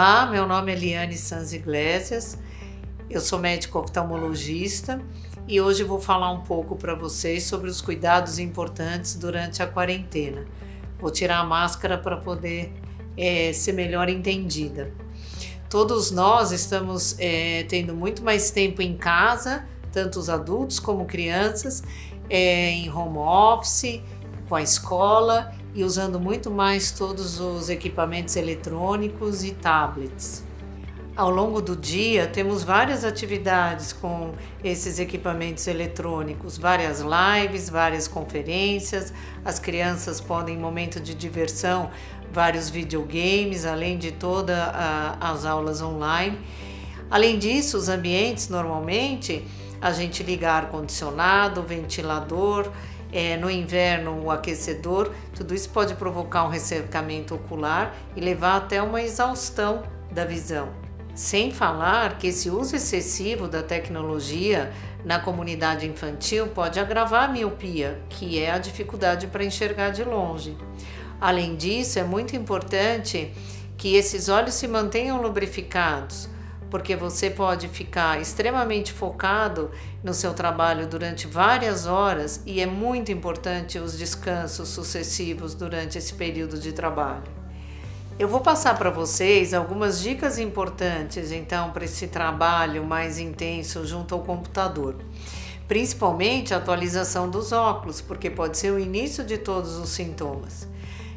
Olá, meu nome é Liane Sanz Iglesias, eu sou médico oftalmologista e hoje vou falar um pouco para vocês sobre os cuidados importantes durante a quarentena. Vou tirar a máscara para poder é, ser melhor entendida. Todos nós estamos é, tendo muito mais tempo em casa, tanto os adultos como crianças, é, em home office, com a escola e usando muito mais todos os equipamentos eletrônicos e tablets. Ao longo do dia, temos várias atividades com esses equipamentos eletrônicos, várias lives, várias conferências. As crianças podem, em momento de diversão, vários videogames, além de todas as aulas online. Além disso, os ambientes normalmente a gente liga ar-condicionado, ventilador, é, no inverno o aquecedor, tudo isso pode provocar um ressecamento ocular e levar até uma exaustão da visão. Sem falar que esse uso excessivo da tecnologia na comunidade infantil pode agravar a miopia, que é a dificuldade para enxergar de longe. Além disso, é muito importante que esses olhos se mantenham lubrificados porque você pode ficar extremamente focado no seu trabalho durante várias horas e é muito importante os descansos sucessivos durante esse período de trabalho. Eu vou passar para vocês algumas dicas importantes então para esse trabalho mais intenso junto ao computador. Principalmente a atualização dos óculos, porque pode ser o início de todos os sintomas.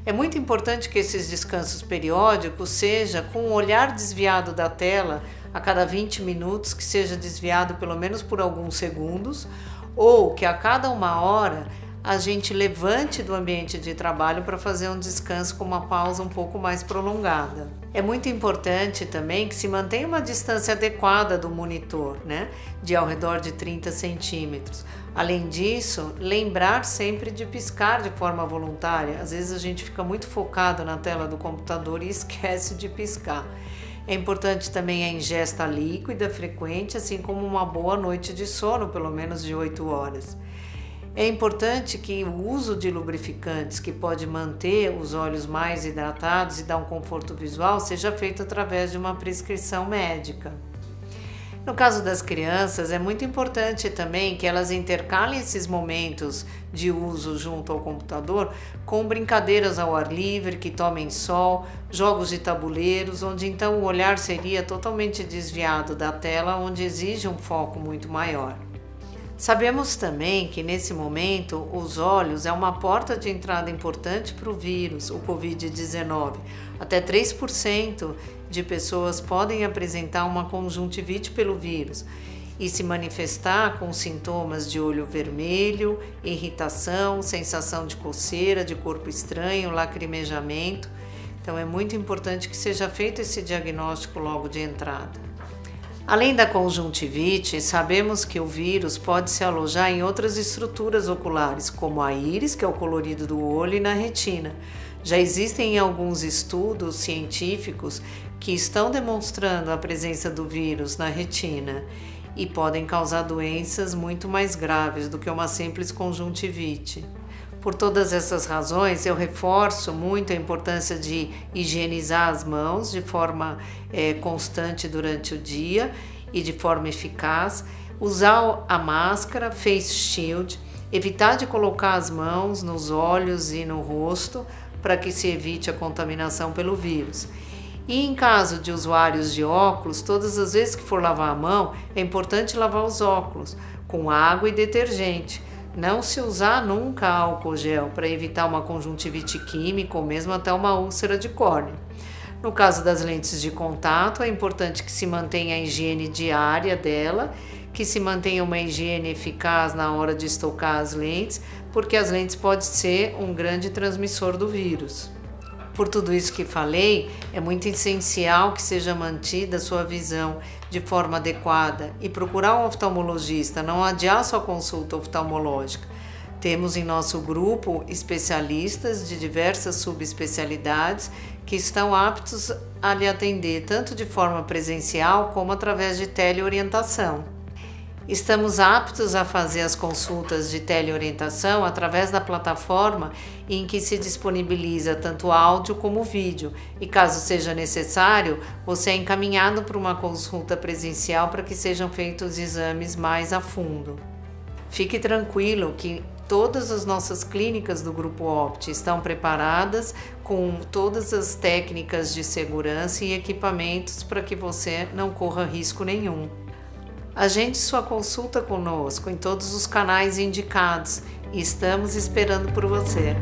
É muito importante que esses descansos periódicos seja com o olhar desviado da tela a cada 20 minutos, que seja desviado pelo menos por alguns segundos, ou que a cada uma hora a gente levante do ambiente de trabalho para fazer um descanso com uma pausa um pouco mais prolongada. É muito importante também que se mantenha uma distância adequada do monitor, né? De ao redor de 30 centímetros. Além disso, lembrar sempre de piscar de forma voluntária. Às vezes a gente fica muito focado na tela do computador e esquece de piscar. É importante também a ingesta líquida frequente, assim como uma boa noite de sono, pelo menos de 8 horas. É importante que o uso de lubrificantes que pode manter os olhos mais hidratados e dar um conforto visual seja feito através de uma prescrição médica. No caso das crianças, é muito importante também que elas intercalem esses momentos de uso junto ao computador com brincadeiras ao ar livre, que tomem sol, jogos de tabuleiros, onde então o olhar seria totalmente desviado da tela, onde exige um foco muito maior. Sabemos também que nesse momento os olhos é uma porta de entrada importante para o vírus, o Covid-19. Até 3% de pessoas podem apresentar uma conjuntivite pelo vírus e se manifestar com sintomas de olho vermelho, irritação, sensação de coceira, de corpo estranho, lacrimejamento. Então é muito importante que seja feito esse diagnóstico logo de entrada. Além da conjuntivite, sabemos que o vírus pode se alojar em outras estruturas oculares, como a íris, que é o colorido do olho, e na retina. Já existem alguns estudos científicos que estão demonstrando a presença do vírus na retina e podem causar doenças muito mais graves do que uma simples conjuntivite. Por todas essas razões, eu reforço muito a importância de higienizar as mãos de forma é, constante durante o dia e de forma eficaz, usar a máscara, face shield, evitar de colocar as mãos nos olhos e no rosto para que se evite a contaminação pelo vírus. E em caso de usuários de óculos, todas as vezes que for lavar a mão, é importante lavar os óculos com água e detergente não se usar nunca álcool gel para evitar uma conjuntivite química ou mesmo até uma úlcera de córnea. No caso das lentes de contato, é importante que se mantenha a higiene diária dela, que se mantenha uma higiene eficaz na hora de estocar as lentes, porque as lentes podem ser um grande transmissor do vírus. Por tudo isso que falei, é muito essencial que seja mantida sua visão de forma adequada e procurar um oftalmologista, não adiar sua consulta oftalmológica. Temos em nosso grupo especialistas de diversas subespecialidades que estão aptos a lhe atender tanto de forma presencial como através de teleorientação. Estamos aptos a fazer as consultas de teleorientação através da plataforma em que se disponibiliza tanto áudio como vídeo, e caso seja necessário, você é encaminhado para uma consulta presencial para que sejam feitos exames mais a fundo. Fique tranquilo que todas as nossas clínicas do Grupo Opt estão preparadas com todas as técnicas de segurança e equipamentos para que você não corra risco nenhum. Agende sua consulta conosco em todos os canais indicados e estamos esperando por você.